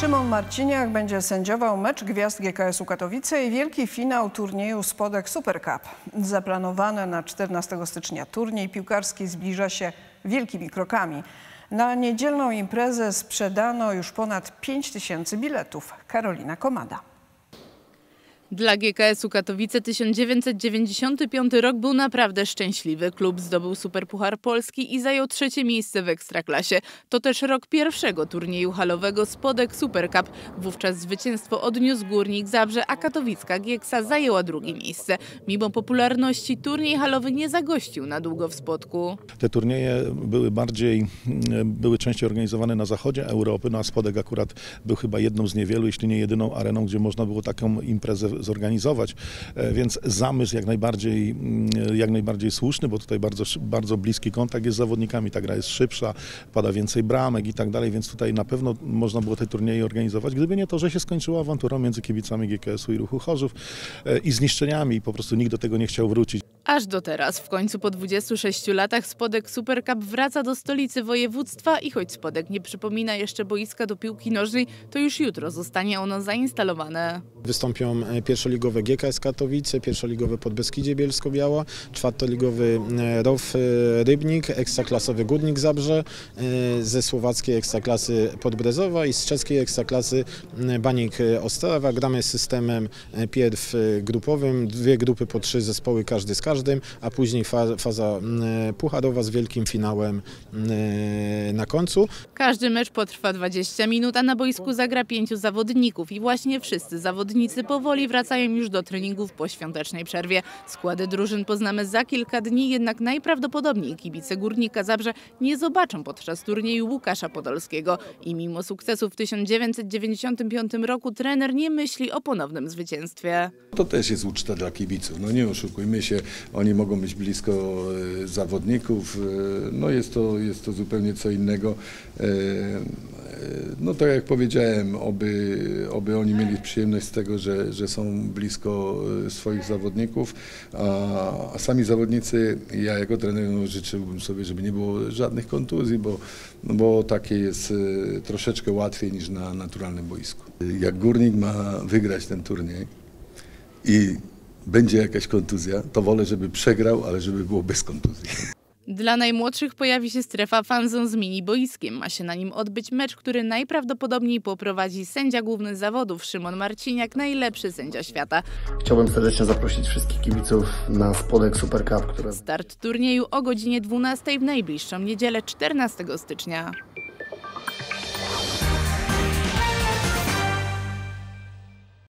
Szymon Marciniak będzie sędziował mecz gwiazd GKS-u Katowice i wielki finał turnieju Spodek Super Cup. Zaplanowany na 14 stycznia turniej piłkarski zbliża się wielkimi krokami. Na niedzielną imprezę sprzedano już ponad 5 tysięcy biletów. Karolina Komada. Dla GKS-u Katowice 1995 rok był naprawdę szczęśliwy. Klub zdobył Superpuchar Polski i zajął trzecie miejsce w Ekstraklasie. To też rok pierwszego turnieju halowego Spodek Super Cup. Wówczas zwycięstwo odniósł Górnik Zabrze, a katowicka Gieksa zajęła drugie miejsce. Mimo popularności turniej halowy nie zagościł na długo w Spodku. Te turnieje były bardziej, były częściej organizowane na zachodzie Europy, no a Spodek akurat był chyba jedną z niewielu, jeśli nie jedyną areną, gdzie można było taką imprezę zorganizować, e, więc zamysł jak najbardziej, mm, jak najbardziej słuszny, bo tutaj bardzo, bardzo bliski kontakt jest z zawodnikami, ta gra jest szybsza, pada więcej bramek i tak dalej, więc tutaj na pewno można było te turnieje organizować, gdyby nie to, że się skończyła awanturą między kibicami GKS-u i Ruchu Chorzów e, i zniszczeniami i po prostu nikt do tego nie chciał wrócić. Aż do teraz, w końcu po 26 latach Spodek Super Cup wraca do stolicy województwa i choć Spodek nie przypomina jeszcze boiska do piłki nożnej, to już jutro zostanie ono zainstalowane. Wystąpią e, pierwszoligowe GKS Katowice, pierwszoligowe Podbeskidzie Bielsko-Biała, czwartoligowy e, ROW e, Rybnik, ekstraklasowy Górnik Zabrze, ze słowackiej ekstraklasy Podbrezowa i z czeskiej ekstraklasy Banik Ostrawa. Gramy systemem pierw grupowym, dwie grupy po trzy zespoły, każdy z każdym a później faza pucharowa z wielkim finałem na końcu. Każdy mecz potrwa 20 minut, a na boisku zagra pięciu zawodników i właśnie wszyscy zawodnicy powoli wracają już do treningów po świątecznej przerwie. Składy drużyn poznamy za kilka dni, jednak najprawdopodobniej kibice Górnika Zabrze nie zobaczą podczas turnieju Łukasza Podolskiego i mimo sukcesu w 1995 roku trener nie myśli o ponownym zwycięstwie. To też jest uczta dla kibiców, no nie oszukujmy się, oni mogą być blisko e, zawodników, e, no jest to, jest to zupełnie co innego. E, no tak jak powiedziałem, oby, oby oni mieli przyjemność z tego, że, że są blisko swoich zawodników, a, a sami zawodnicy, ja jako trener no, życzyłbym sobie, żeby nie było żadnych kontuzji, bo, no bo takie jest troszeczkę łatwiej niż na naturalnym boisku. Jak Górnik ma wygrać ten turniej i będzie jakaś kontuzja, to wolę, żeby przegrał, ale żeby było bez kontuzji. Dla najmłodszych pojawi się strefa fanzon z mini boiskiem. Ma się na nim odbyć mecz, który najprawdopodobniej poprowadzi sędzia główny zawodów Szymon Marciniak, najlepszy sędzia świata. Chciałbym serdecznie zaprosić wszystkich kibiców na spodek Super Cup, Start turnieju o godzinie 12 w najbliższą niedzielę 14 stycznia.